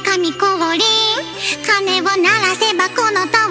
か神降臨鐘を鳴らせばこの通り